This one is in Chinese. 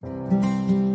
嗯。